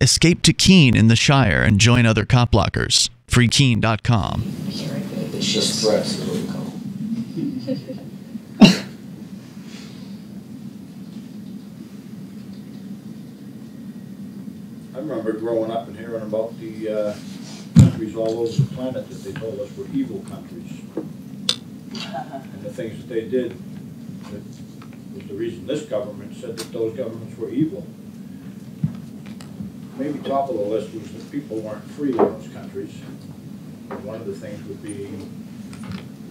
Escape to Keene in the Shire and join other cop blockers. FreeKeene.com. Just threats. I remember growing up and hearing about the uh, countries all over the planet that they told us were evil countries. And the things that they did, that was the reason this government said that those governments were evil. Maybe top of the list was that people weren't free in those countries. And One of the things would be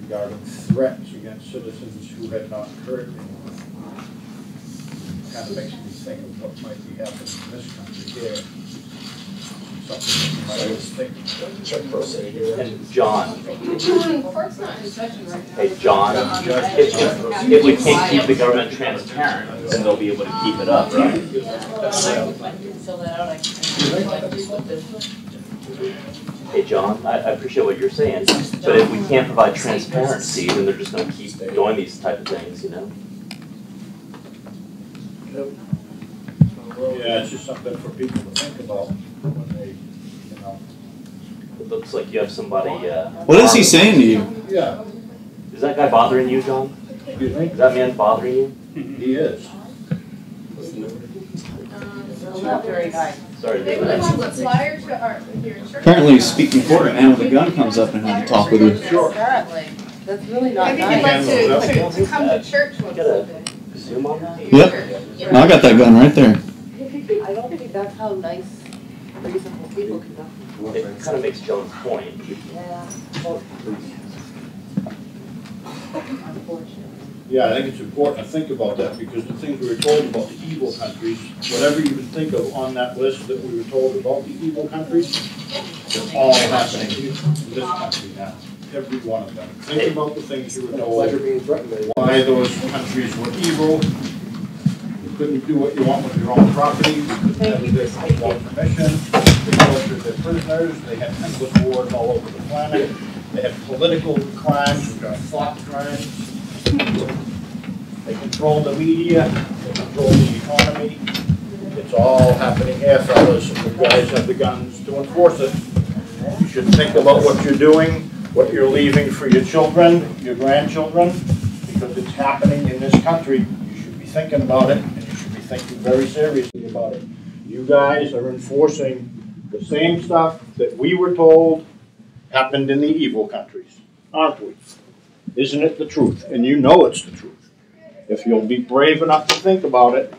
regarding threats against citizens who had not heard anyone. Kind of makes me think of what might be happening in this country here. And John, hey, John, if, if we can't keep the government transparent, then they'll be able to keep it up, right? Hey, John, I, I appreciate what you're saying, but if we can't provide transparency, then they're just gonna keep doing these type of things, you know? Yeah, it's just something for people to think about when they, you know. It looks like you have somebody, uh. What is he saying to you? Yeah, Is that guy bothering you, John? excuse me, Is that man bothering you? he is. Military guy. Sorry to They do would that. have the flyer to our, your church. Apparently, speaking for it, man with a gun comes up and has a talk with you. Sure. Apparently. That's really not Maybe nice. he'd like to, to, to come to church once Get a- a day. Zoom on that? Yep. No, I got that gun right there. I don't think that's how nice, reasonable people can go. It kind of makes John's point. Yeah. Unfortunately. Yeah, I think it's important to think about that, because the things we were told about the evil countries, whatever you would think of on that list that we were told about the evil countries, they're all happening in this country now, every one of them. Think about the things you were It's told, being threatened why those countries were evil. You couldn't do what you want with your own property, you couldn't have it there without permission, they tortured their prisoners, they have endless wars all over the planet, they have political crimes, which are thought crimes. They control the media, they control the economy. It's all happening here, fellas, and you guys have the guns to enforce it. You should think about what you're doing, what you're leaving for your children, your grandchildren, because it's happening in this country. You should be thinking about it, and you should be thinking very seriously about it. You guys are enforcing the same stuff that we were told happened in the evil countries, aren't we? Isn't it the truth? And you know it's the truth. If you'll be brave enough to think about it,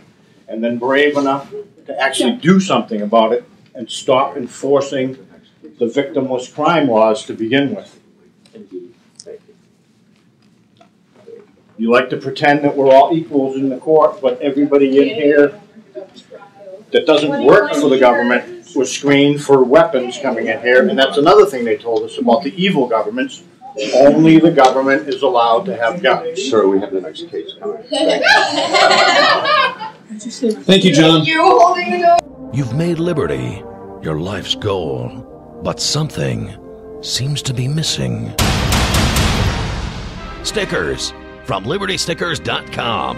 and then brave enough to actually do something about it, and stop enforcing the victimless crime laws to begin with. Thank you. You like to pretend that we're all equals in the court, but everybody in here that doesn't work for the government was screened for weapons coming in here, and that's another thing they told us about the evil governments. Only the government is allowed to have guns. Sir, we have the next case coming. Thank you, John. You holding the door? You've made liberty your life's goal, but something seems to be missing. Stickers from libertystickers.com.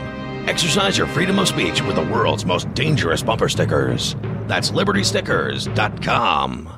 Exercise your freedom of speech with the world's most dangerous bumper stickers. That's libertystickers.com.